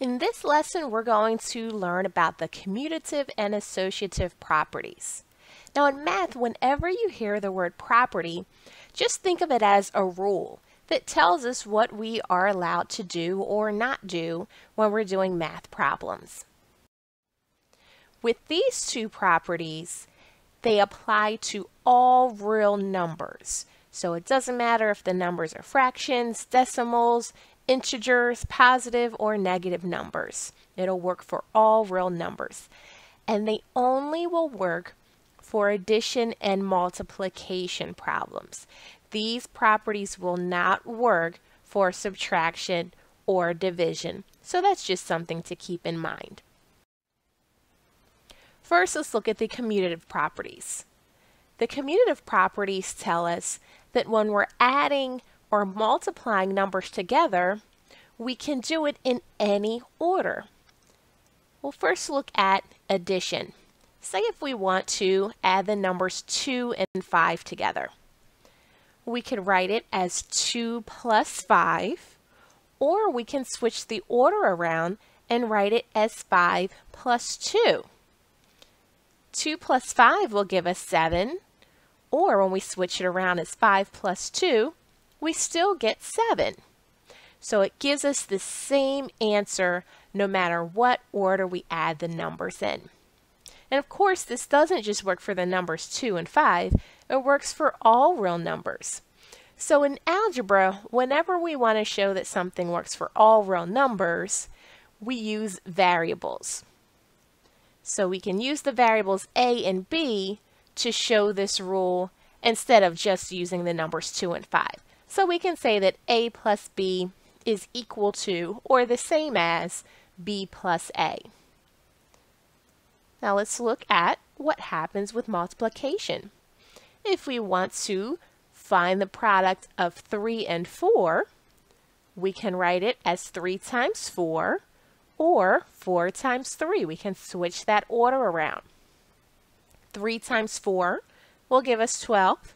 In this lesson, we're going to learn about the commutative and associative properties. Now in math, whenever you hear the word property, just think of it as a rule that tells us what we are allowed to do or not do when we're doing math problems. With these two properties, they apply to all real numbers. So it doesn't matter if the numbers are fractions, decimals, integers, positive or negative numbers. It'll work for all real numbers. And they only will work for addition and multiplication problems. These properties will not work for subtraction or division. So that's just something to keep in mind. First, let's look at the commutative properties. The commutative properties tell us that when we're adding or multiplying numbers together, we can do it in any order. We'll first look at addition. Say if we want to add the numbers 2 and 5 together. We could write it as 2 plus 5, or we can switch the order around and write it as 5 plus 2. 2 plus 5 will give us 7, or when we switch it around as 5 plus 2, we still get 7. So it gives us the same answer no matter what order we add the numbers in. And of course, this doesn't just work for the numbers 2 and 5, it works for all real numbers. So in algebra, whenever we want to show that something works for all real numbers, we use variables. So we can use the variables a and b to show this rule instead of just using the numbers 2 and 5. So we can say that a plus b is equal to or the same as b plus a. Now let's look at what happens with multiplication. If we want to find the product of 3 and 4, we can write it as 3 times 4 or 4 times 3. We can switch that order around. 3 times 4 will give us 12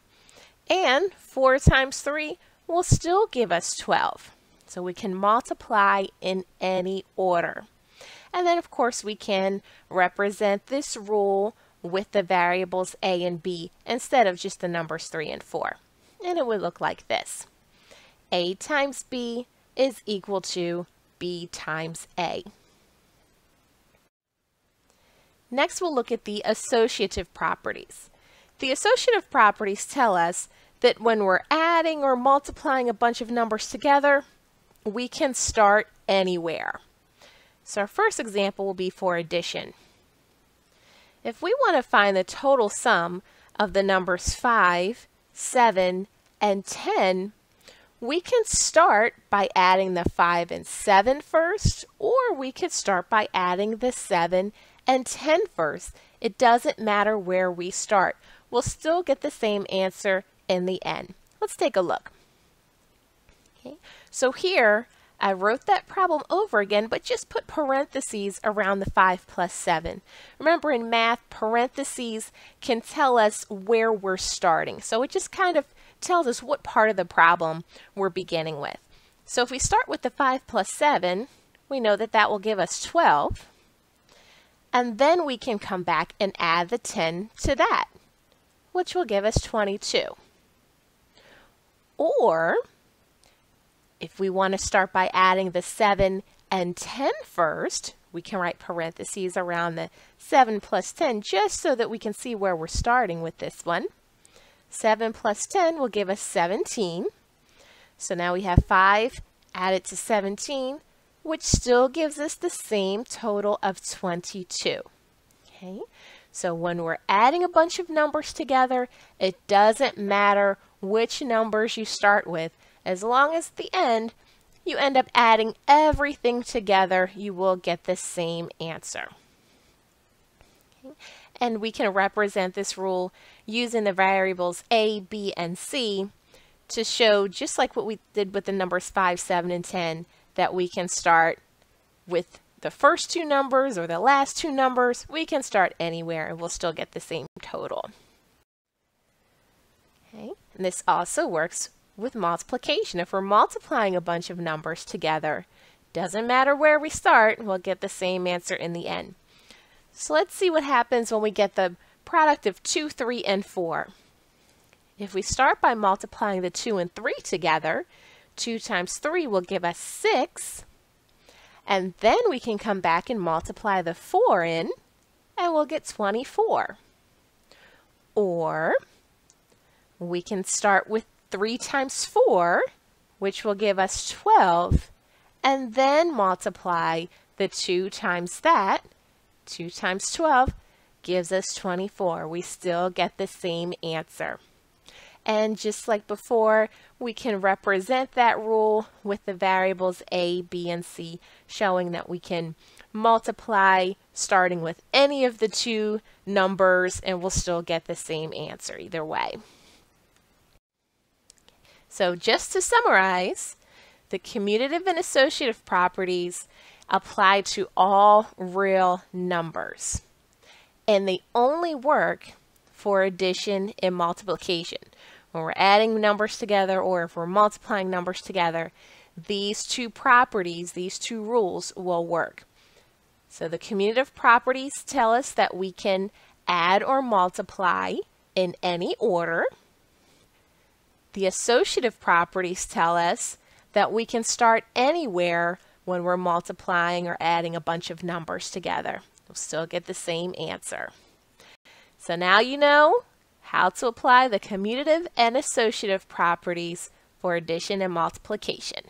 and 4 times 3 will still give us 12. So we can multiply in any order. And then of course we can represent this rule with the variables a and b instead of just the numbers 3 and 4. And it would look like this. a times b is equal to b times a. Next we'll look at the associative properties. The associative properties tell us that when we're adding or multiplying a bunch of numbers together, we can start anywhere. So our first example will be for addition. If we want to find the total sum of the numbers 5, 7, and 10, we can start by adding the 5 and 7 first, or we could start by adding the 7 and 10 first. It doesn't matter where we start. We'll still get the same answer in the end. Let's take a look. Okay. So here, I wrote that problem over again, but just put parentheses around the 5 plus 7. Remember in math, parentheses can tell us where we're starting. So it just kind of tells us what part of the problem we're beginning with. So if we start with the 5 plus 7, we know that that will give us 12. And then we can come back and add the 10 to that, which will give us 22. Or if we want to start by adding the 7 and 10 first, we can write parentheses around the 7 plus 10 just so that we can see where we're starting with this one. 7 plus 10 will give us 17. So now we have 5 added to 17, which still gives us the same total of 22. Okay, so when we're adding a bunch of numbers together, it doesn't matter which numbers you start with. As long as at the end you end up adding everything together, you will get the same answer. Okay. And we can represent this rule using the variables a, b, and c to show, just like what we did with the numbers 5, 7, and 10, that we can start with the first two numbers or the last two numbers. We can start anywhere and we'll still get the same total. Okay. And this also works with multiplication. If we're multiplying a bunch of numbers together, Doesn't matter where we start, we'll get the same answer in the end. So let's see what happens when we get the product of 2, 3, and 4. If we start by multiplying the 2 and 3 together, 2 times 3 will give us 6. And then we can come back and multiply the 4 in, and we'll get 24. Or we can start with 3 times 4, which will give us 12, and then multiply the 2 times that. 2 times 12 gives us 24. We still get the same answer. And just like before, we can represent that rule with the variables a, b, and c, showing that we can multiply starting with any of the two numbers and we'll still get the same answer either way. So just to summarize, the commutative and associative properties apply to all real numbers. And they only work for addition and multiplication. When we're adding numbers together or if we're multiplying numbers together, these two properties, these two rules will work. So the commutative properties tell us that we can add or multiply in any order. The associative properties tell us that we can start anywhere when we're multiplying or adding a bunch of numbers together. We'll still get the same answer. So now you know how to apply the commutative and associative properties for addition and multiplication.